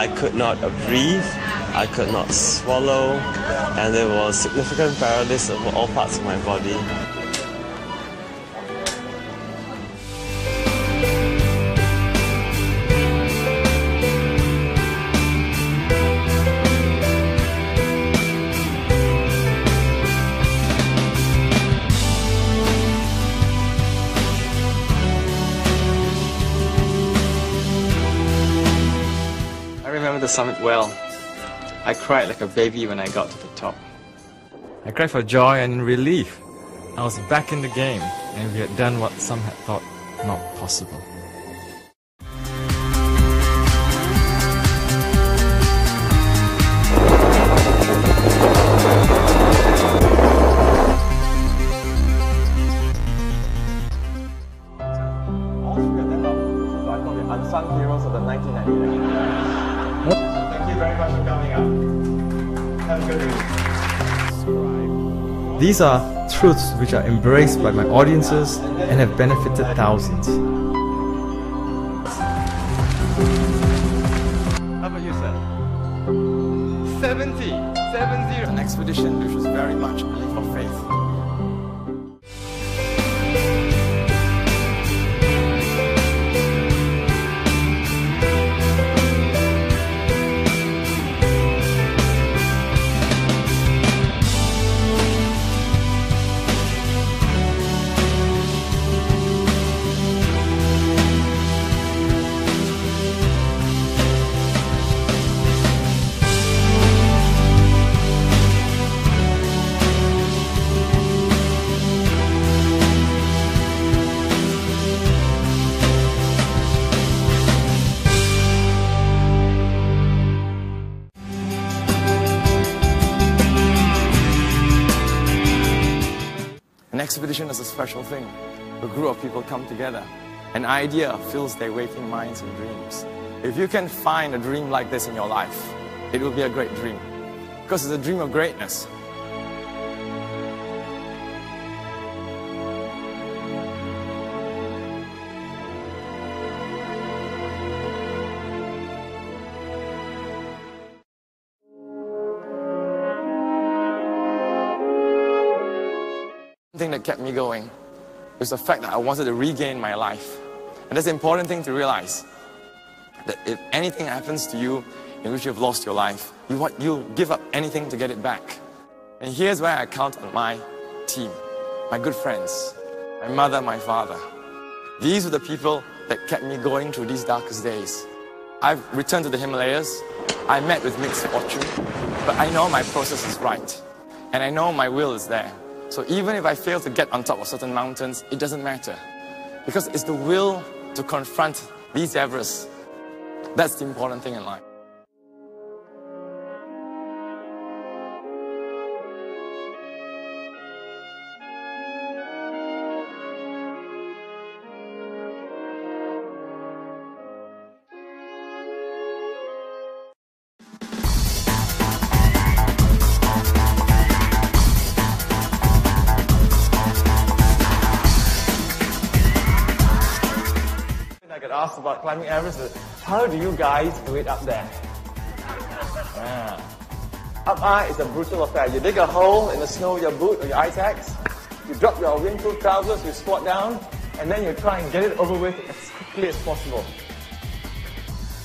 I could not breathe, I could not swallow, and there was significant paralysis of all parts of my body. I remember the summit well. I cried like a baby when I got to the top. I cried for joy and relief. I was back in the game, and we had done what some had thought not possible. All three of them are what I call the unsung heroes of the 1999. Thank you very much for coming out. Have a good evening. These are truths which are embraced by my audiences and have benefited thousands. How about you, sir? 70! 70! An expedition which was very much a leap of faith. Expedition is a special thing. A group of people come together. An idea fills their waking minds and dreams. If you can find a dream like this in your life, it will be a great dream. Because it's a dream of greatness. Thing that kept me going was the fact that I wanted to regain my life. And that's an important thing to realize. That if anything happens to you in which you've lost your life, you want you'll give up anything to get it back. And here's where I count on my team, my good friends, my mother, my father. These were the people that kept me going through these darkest days. I've returned to the Himalayas. I met with mixed fortune, but I know my process is right. And I know my will is there. So even if I fail to get on top of certain mountains, it doesn't matter. Because it's the will to confront these Everests. That's the important thing in life. Get asked about climbing Everest, is, how do you guys do it up there? Yeah. Up high is a brutal affair. You dig a hole in the snow with your boot or your ice axe, you drop your windproof trousers, you squat down, and then you try and get it over with as quickly as possible.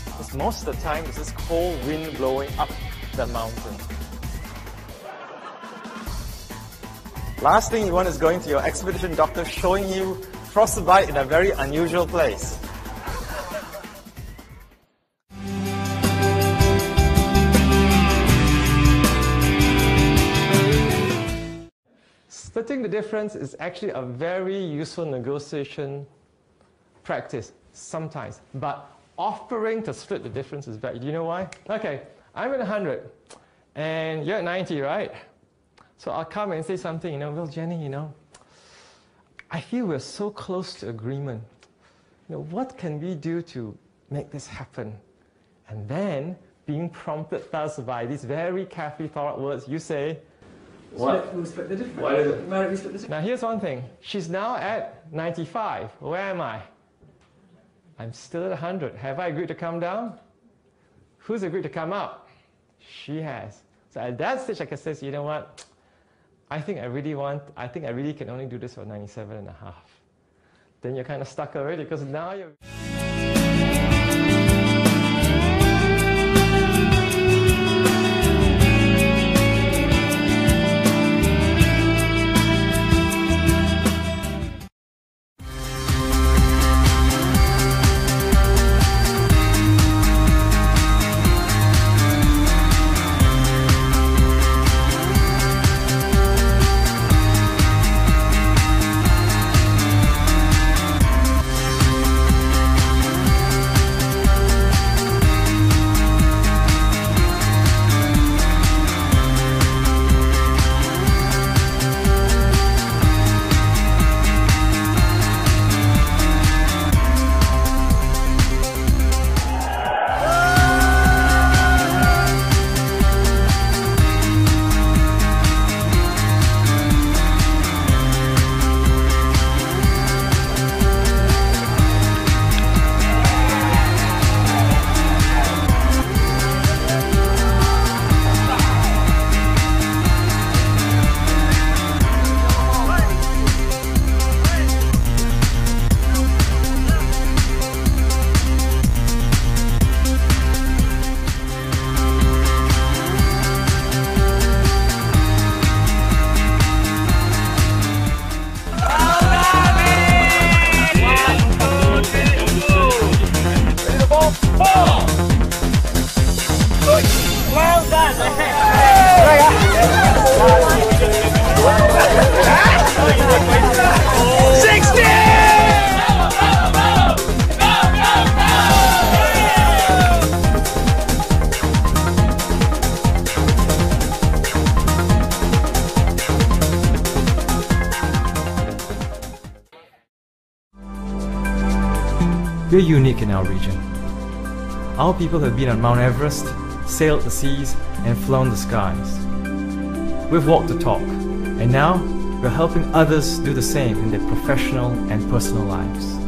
Because most of the time, it's this cold wind blowing up the mountain. Last thing you want is going to your expedition doctor showing you frostbite in a very unusual place. Splitting the difference is actually a very useful negotiation practice sometimes, but offering to split the difference is bad. Do you know why? Okay, I'm at 100 and you're at 90, right? So I'll come and say something, you know, well, Jenny, you know, I feel we're so close to agreement. You know, what can we do to make this happen? And then, being prompted thus by these very carefully thought words, you say, Split, we'll split the difference. What is it? Why don't we split the difference? Now, here's one thing. She's now at 95. Where am I? I'm still at 100. Have I agreed to come down? who's agreed to come up? She has. So at that stage, I can say, you know what? I think I really want, I think I really can only do this for 97 and a half. Then you're kind of stuck already because now you're. We're unique in our region. Our people have been on Mount Everest, sailed the seas, and flown the skies. We've walked the talk, and now we're helping others do the same in their professional and personal lives.